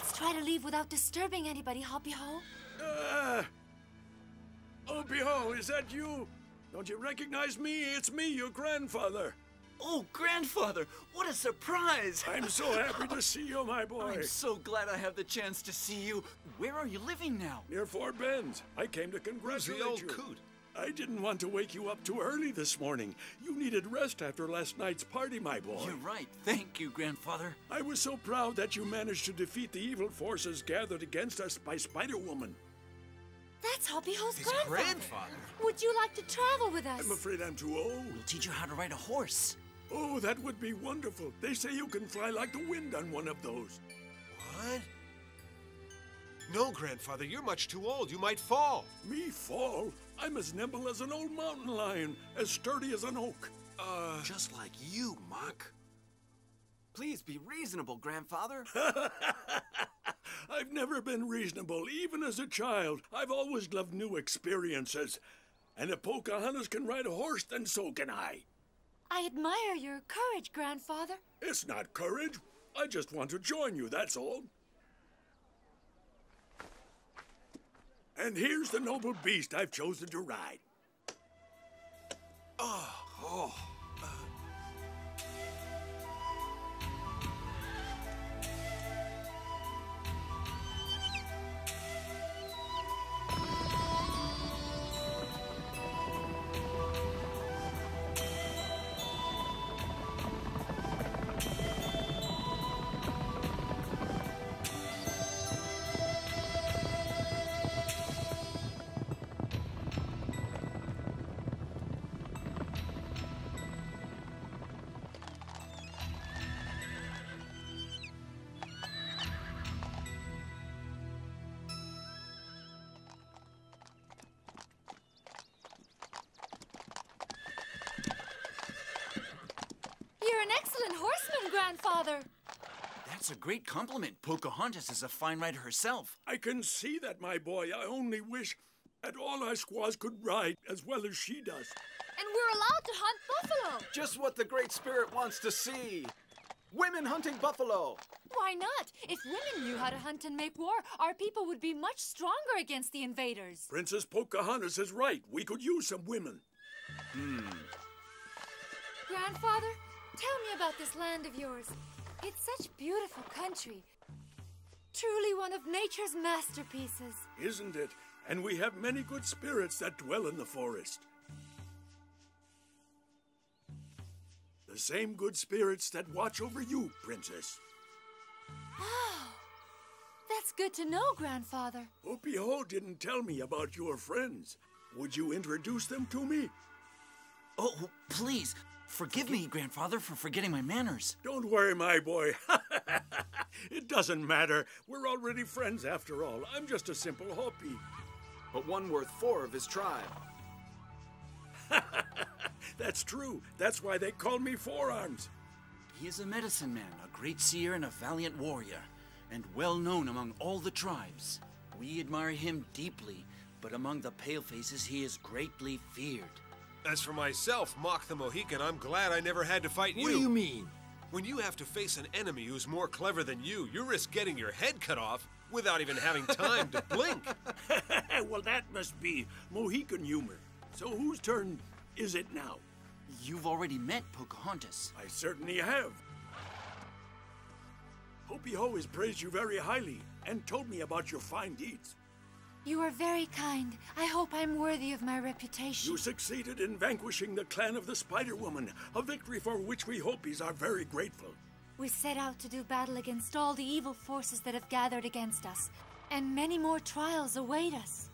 Let's try to leave without disturbing anybody, Hopi-Ho. Uh, Hopi-Ho, is that you? Don't you recognize me? It's me, your grandfather. Oh, grandfather, what a surprise! I'm so happy to see you, my boy. I'm so glad I have the chance to see you. Where are you living now? Near Fort Bends. I came to congratulate old you. coot? I didn't want to wake you up too early this morning. You needed rest after last night's party, my boy. You're right. Thank you, grandfather. I was so proud that you managed to defeat the evil forces gathered against us by Spider-Woman. That's Hopi-Ho's His grandfather. grandfather? Would you like to travel with us? I'm afraid I'm too old. We'll teach you how to ride a horse. Oh, that would be wonderful. They say you can fly like the wind on one of those. What? No, grandfather, you're much too old. You might fall. Me fall? I'm as nimble as an old mountain lion, as sturdy as an oak. Uh, Just like you, Mock. Please be reasonable, grandfather. I've never been reasonable, even as a child. I've always loved new experiences. And if Pocahontas can ride a horse, then so can I. I admire your courage, grandfather. It's not courage. I just want to join you, that's all. And here's the noble beast I've chosen to ride. You're grandfather. That's a great compliment. Pocahontas is a fine rider herself. I can see that, my boy. I only wish that all our squaws could ride as well as she does. And we're allowed to hunt buffalo. Just what the Great Spirit wants to see. Women hunting buffalo. Why not? If women knew how to hunt and make war, our people would be much stronger against the invaders. Princess Pocahontas is right. We could use some women. Hmm. Grandfather, tell me about this land of yours. It's such beautiful country. Truly one of nature's masterpieces. Isn't it? And we have many good spirits that dwell in the forest. The same good spirits that watch over you, Princess. Oh, that's good to know, Grandfather. Hopi-Ho didn't tell me about your friends. Would you introduce them to me? Oh, please, forgive me, grandfather, for forgetting my manners. Don't worry, my boy. it doesn't matter. We're already friends after all. I'm just a simple Hopi. But one worth four of his tribe. That's true. That's why they call me Four Arms. He is a medicine man, a great seer, and a valiant warrior, and well known among all the tribes. We admire him deeply, but among the palefaces he is greatly feared. As for myself, Mock the Mohican, I'm glad I never had to fight you. What do you mean? When you have to face an enemy who's more clever than you, you risk getting your head cut off without even having time to blink. well, that must be Mohican humor. So whose turn is it now? You've already met Pocahontas. I certainly have. Hopi Ho has praised you very highly and told me about your fine deeds. You are very kind. I hope I'm worthy of my reputation. You succeeded in vanquishing the clan of the Spider Woman, a victory for which we Hopis are very grateful. We set out to do battle against all the evil forces that have gathered against us, and many more trials await us.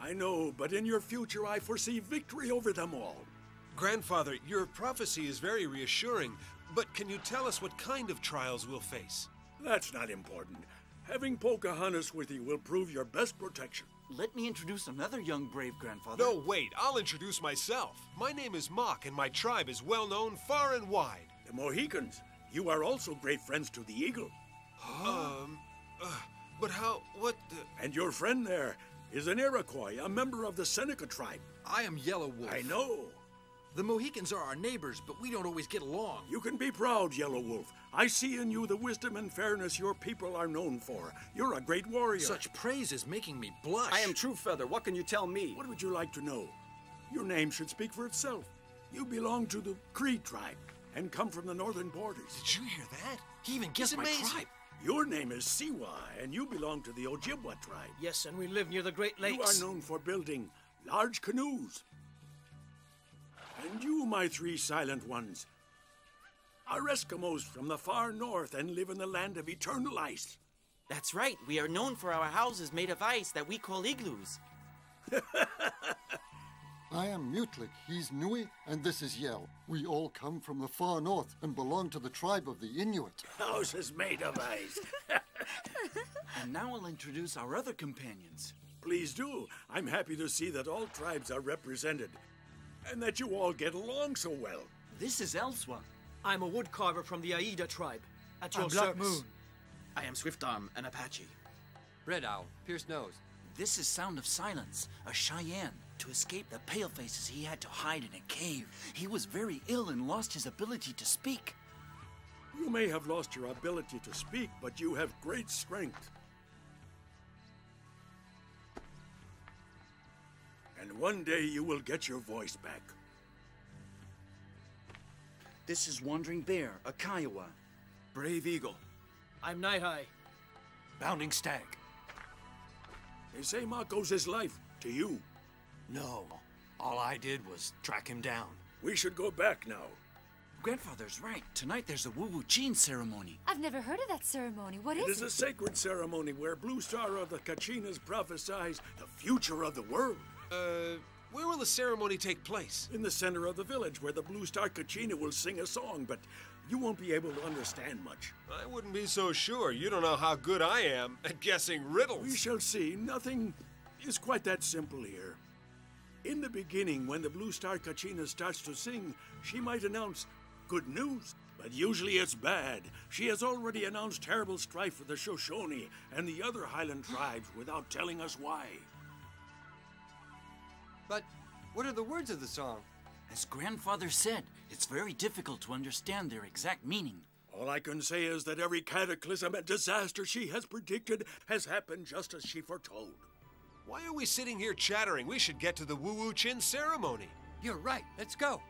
I know, but in your future I foresee victory over them all. Grandfather, your prophecy is very reassuring, but can you tell us what kind of trials we'll face? That's not important. Having Pocahontas with you will prove your best protection. Let me introduce another young brave grandfather. No, wait, I'll introduce myself. My name is Mock, and my tribe is well known far and wide. The Mohicans, you are also great friends to the Eagle. Um, uh, but how, what the... And your friend there is an Iroquois, a member of the Seneca tribe. I am Yellow Wolf. I know. The Mohicans are our neighbors, but we don't always get along. You can be proud, Yellow Wolf. I see in you the wisdom and fairness your people are known for. You're a great warrior. Such praise is making me blush. I am True Feather. What can you tell me? What would you like to know? Your name should speak for itself. You belong to the Cree tribe and come from the northern borders. Did you hear that? He even guessed my tribe. Your name is Siwa, and you belong to the Ojibwa tribe. Yes, and we live near the Great Lakes. You Lakes. are known for building large canoes. And you, my three silent ones, are Eskimos from the far north and live in the land of eternal ice. That's right. We are known for our houses made of ice that we call igloos. I am Mutlik, he's Nui, and this is Yell. We all come from the far north and belong to the tribe of the Inuit. Houses made of ice. And now I'll introduce our other companions. Please do. I'm happy to see that all tribes are represented and that you all get along so well. This is Elswa. I'm a woodcarver from the Haida tribe. At your I'm Black service. Moon. I am Swift Arm, an Apache. Red Owl. Pierce Nose. This is Sound of Silence, a Cheyenne. To escape the palefaces, he had to hide in a cave. He was very ill and lost his ability to speak. You may have lost your ability to speak, but you have great strength. And one day you will get your voice back. This is Wandering Bear, a Kiowa. Brave Eagle. I'm Night Eye. Bounding Stag. They say Mako's his life to you. No. All I did was track him down. We should go back now. Grandfather's right. Tonight there's a Wuwuchin ceremony. I've never heard of that ceremony. What It is is a sacred ceremony where Blue Star of the Kachinas prophesies the future of the world. Uh, where will the ceremony take place? In the center of the village where the Blue Star Kachina will sing a song, but you won't be able to understand much. I wouldn't be so sure. You don't know how good I am at guessing riddles. We shall see. Nothing is quite that simple here. In the beginning, when the Blue Star Kachina starts to sing, she might announce good news. But usually it's bad. She has already announced terrible strife with the Shoshone and the other Highland tribes without telling us why. But what are the words of the song? As grandfather said, it's very difficult to understand their exact meaning. All I can say is that every cataclysm and disaster she has predicted has happened just as she foretold. Why are we sitting here chattering? We should get to the Wuwuchin ceremony. You're right. Let's go.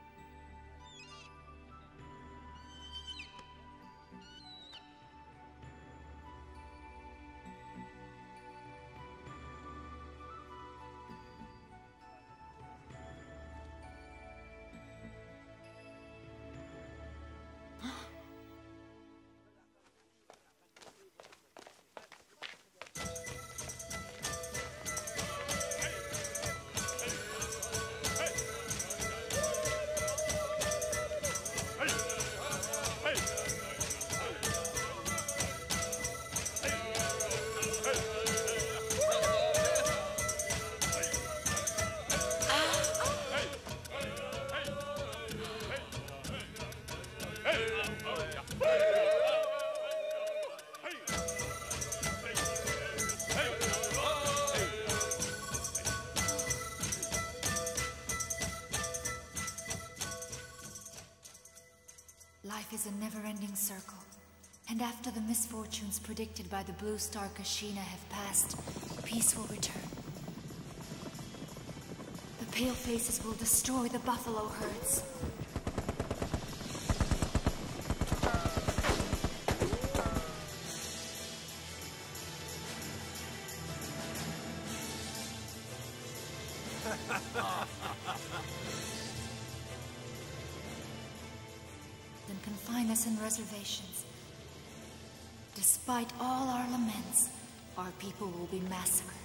Misfortunes predicted by the Blue Star Kachina have passed, peace will return. The Pale Faces will destroy the buffalo herds. Then confine us in reservations. Despite all our laments, our people will be massacred.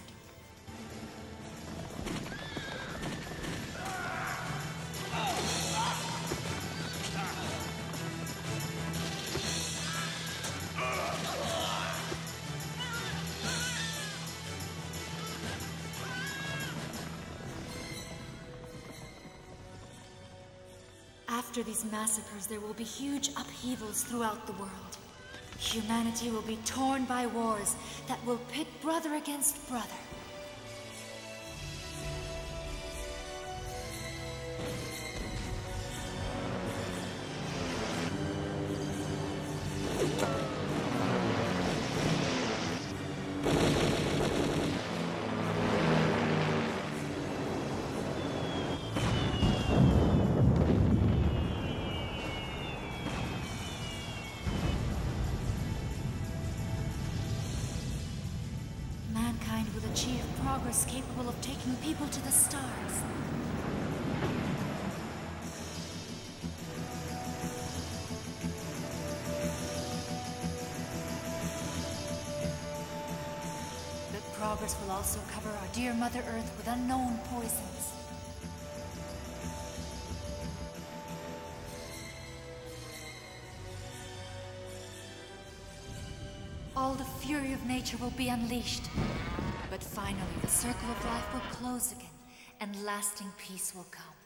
After these massacres, there will be huge upheavals throughout the world. Humanity will be torn by wars that will pit brother against brother. Progress capable of taking people to the stars. But progress will also cover our dear Mother Earth with unknown poisons. All the fury of nature will be unleashed. But finally, the circle of life will close again, and lasting peace will come.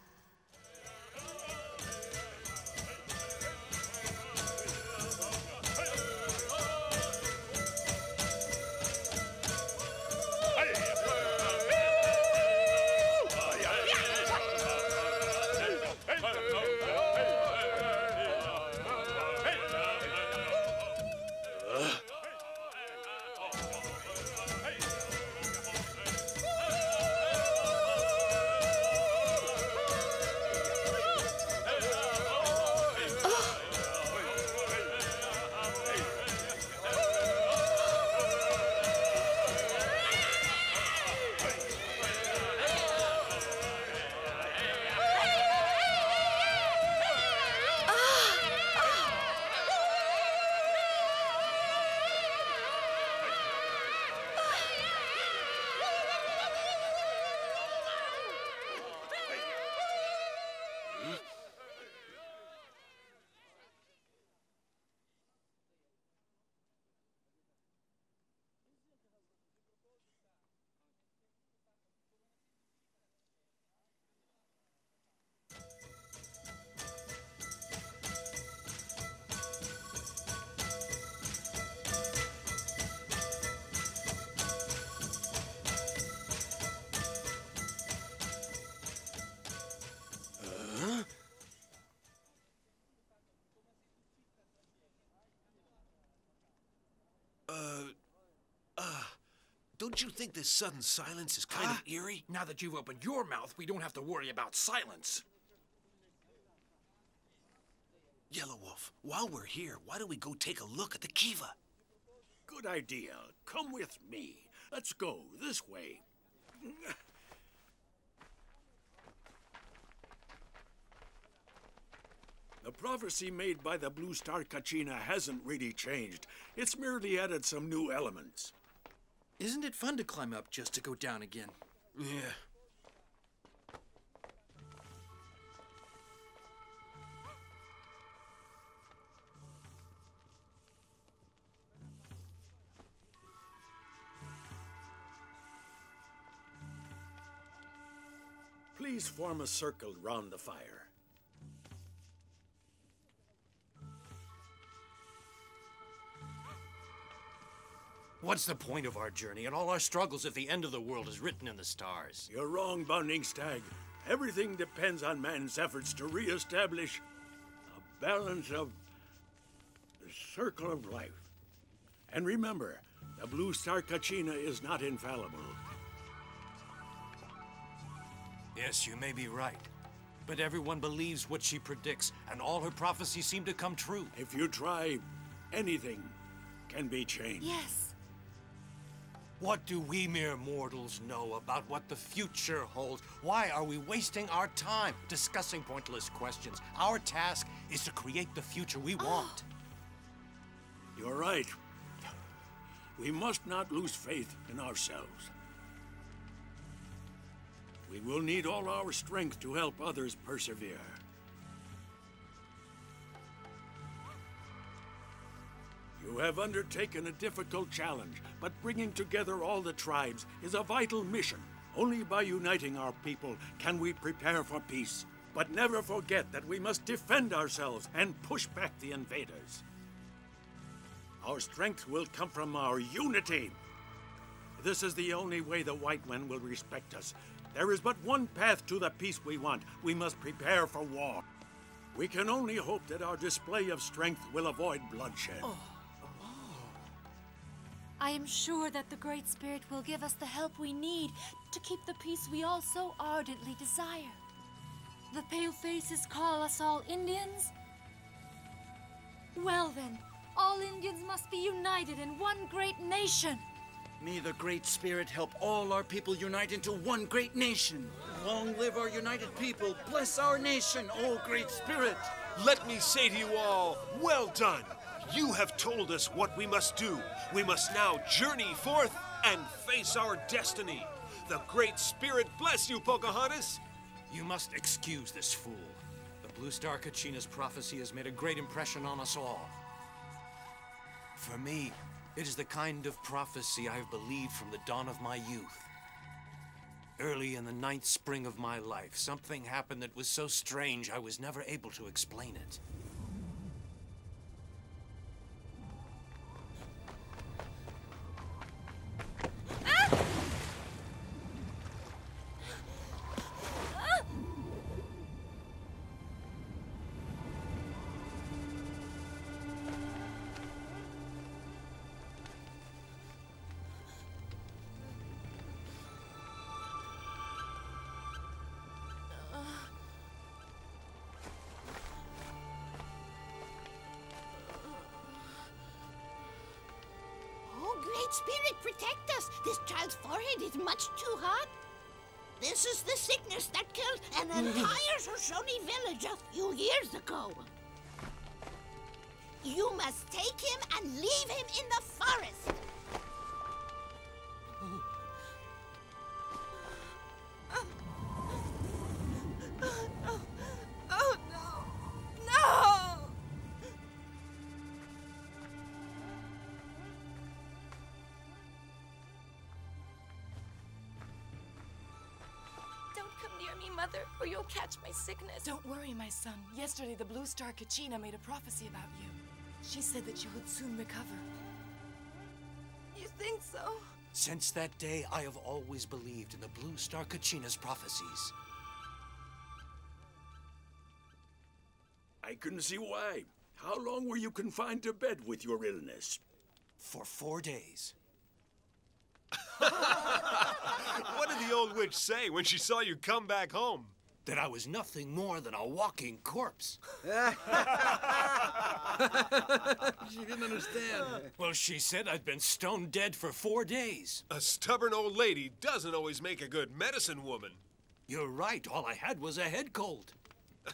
Don't you think this sudden silence is kind of ah, eerie? Now that you've opened your mouth, we don't have to worry about silence. Yellow Wolf, while we're here, why don't we go take a look at the Kiva? Good idea. Come with me. Let's go this way. The prophecy made by the Blue Star Kachina hasn't really changed. It's merely added some new elements. Isn't it fun to climb up just to go down again? Yeah. Please form a circle round the fire. What's the point of our journey and all our struggles if the end of the world is written in the stars? You're wrong, Bounding Stag. Everything depends on man's efforts to re-establish a balance of the circle of life. And remember, the Blue Star Kachina is not infallible. Yes, you may be right. But everyone believes what she predicts, and all her prophecies seem to come true. If you try, anything can be changed. Yes. What do we mere mortals know about what the future holds? Why are we wasting our time discussing pointless questions? Our task is to create the future we want. You're right. We must not lose faith in ourselves. We will need all our strength to help others persevere. Have undertaken a difficult challenge, but bringing together all the tribes is a vital mission. Only by uniting our people can we prepare for peace. But never forget that we must defend ourselves and push back the invaders. Our strength will come from our unity. This is the only way the white men will respect us. There is but one path to the peace we want. We must prepare for war. We can only hope that our display of strength will avoid bloodshed. Oh. I am sure that the Great Spirit will give us the help we need to keep the peace we all so ardently desire. The Pale Faces call us all Indians? Well then, all Indians must be united in one great nation. May the Great Spirit help all our people unite into one great nation. Long live our united people. Bless our nation, O Great Spirit. Let me say to you all, well done. You have told us what we must do. We must now journey forth and face our destiny. The Great Spirit bless you, Pocahontas. You must excuse this fool. The Blue Star Kachina's prophecy has made a great impression on us all. For me, it is the kind of prophecy I have believed from the dawn of my youth. Early in the ninth spring of my life, something happened that was so strange I was never able to explain it. Spirit, protect us! This child's forehead is much too hot. This is the sickness that killed an entire Shoshone village a few years ago. You must take him and leave him in the forest. Don't worry, my son. Yesterday, the Blue Star Kachina made a prophecy about you. She said that you would soon recover. You think so? Since that day, I have always believed in the Blue Star Kachina's prophecies. I couldn't see why. How long were you confined to bed with your illness? For four days. What did the old witch say when she saw you come back home? That I was nothing more than a walking corpse. She didn't understand. Well, she said I'd been stone dead for four days. A stubborn old lady doesn't always make a good medicine woman. You're right. All I had was a head cold.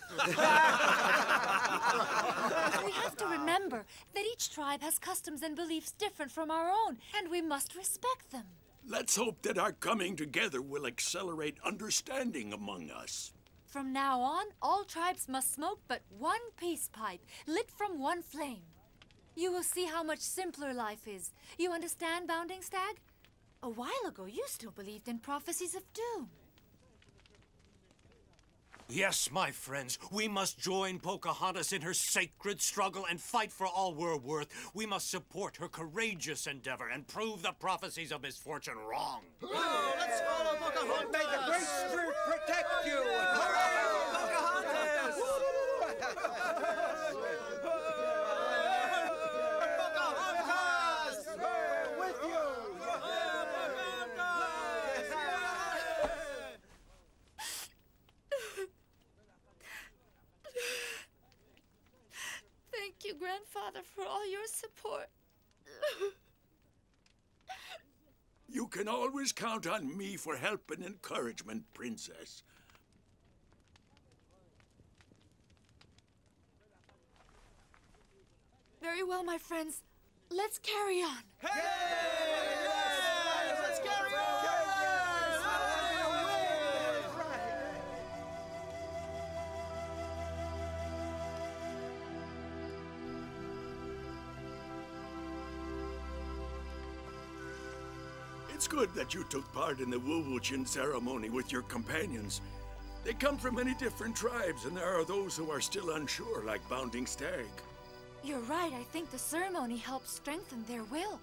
We have to remember that each tribe has customs and beliefs different from our own, and we must respect them. Let's hope that our coming together will accelerate understanding among us. From now on, all tribes must smoke but one peace pipe, lit from one flame. You will see how much simpler life is. You understand, Bounding Stag? A while ago, you still believed in prophecies of doom. Yes, my friends, we must join Pocahontas in her sacred struggle and fight for all we're worth. We must support her courageous endeavor and prove the prophecies of misfortune wrong. let's follow Pocahontas! May the Great Spirit protect you! Pocahontas! You, Grandfather, for all your support. You can always count on me for help and encouragement, Princess. Very well, my friends. Let's carry on. Let's It's good that you took part in the Wuwuchin ceremony with your companions. They come from many different tribes, and there are those who are still unsure, like Bounding Stag. You're right. I think the ceremony helps strengthen their will.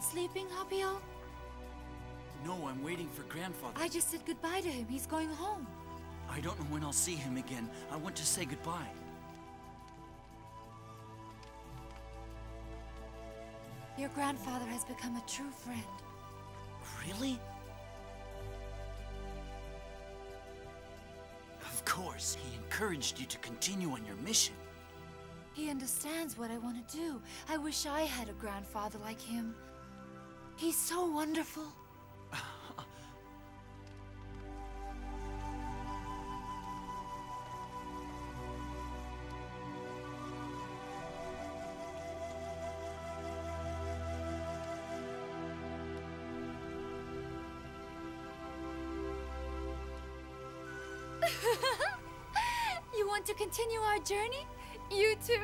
Not sleeping, Hapio? No, I'm waiting for Grandfather. I just said goodbye to him. He's going home. I don't know when I'll see him again. I want to say goodbye. Your grandfather has become a true friend. Really? Of course, he encouraged you to continue on your mission. He understands what I want to do. I wish I had a grandfather like him. He's so wonderful. you want to continue our journey? You too?